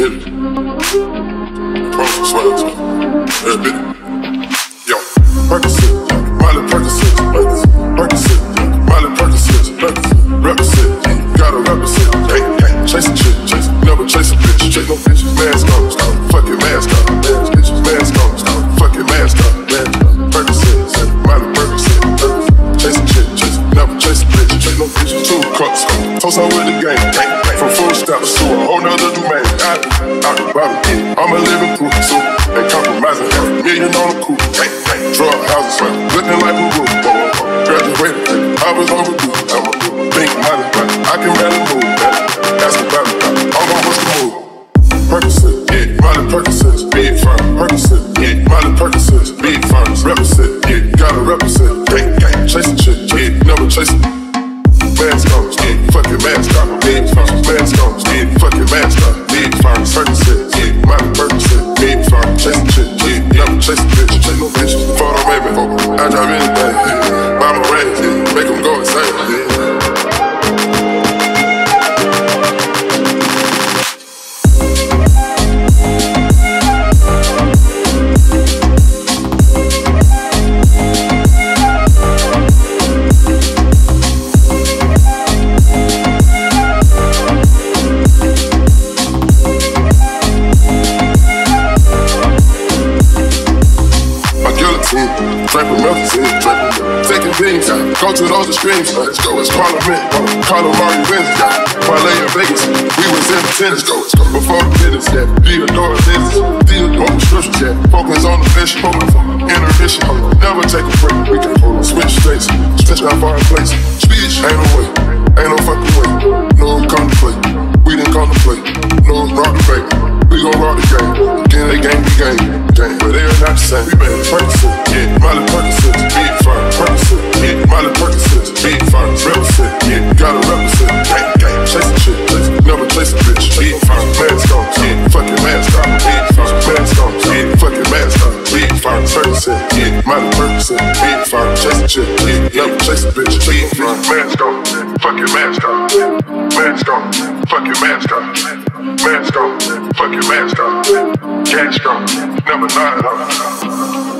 hit it. Promise swear to it. Hit it. Yo, Percocet, Molly Percocet, Percocet, Molly Percocet, represent, gotta represent, hey, hey, chasing shit, chasing, never chase a bitch, chase no bitch, mask on, stop, fucking mask on, bitch, mask on, stop, fucking mask on, Percocet, Molly Percocet, chasing shit, chasing, never chase a bitch, chase no bitch, two cups, toast on with the game, from full stop to a whole nother domain, out, out the bottom, I'm a living proof, so they compromising, half a million on the coupe, drug houses, looking like a roof, graduated, I was overdue, I'm a pink money, I can barely move, that's about it, I'm on what's the move. Percocet, yeah, Molly Percocet, big firm. Percocet, yeah, Molly Percocet, big firms. Represent, yeah, gotta represent. Gang, gang, chasing shit, yeah, never chasing. Man's comes, yeah, fucking car, big firms. Man's comes, yeah, fucking man's car, Go to those extremes, let's go, it's Parliament. Them wins. Parlay in Vegas, we was in the tennis, go. Before the business, yeah. Theodore business, Theodore prescriptions, yeah. Focus on the mission, intermission, never take a break. We can hold on, switch states, stretch out far in place. Speech, ain't no way, ain't no fucking way. No contemplate, we didn't contemplate. No rock the bank, we gon' rock the game. Again, they game, we game, game, but they are not the same. We been Percocet, yeah, Molly Percocet, big firm. Percocet, yeah, Molly Percocet, big firm. Represent, yeah, gotta represent. Gang, gang, chasing shit, chasing, never chase a bitch. Big firm, man's gone, yeah, fucking man's gone. Big firm, man's gone, yeah, fucking man's gone. Big firm, Percocet, yeah, Molly Percocet, big firm, chasing shit, yeah, never chase a bitch. Big firm, man's gone, fucking man's gone. Man's gone, fucking man's gone. Man's gone, fucking man's gone. Cash never not.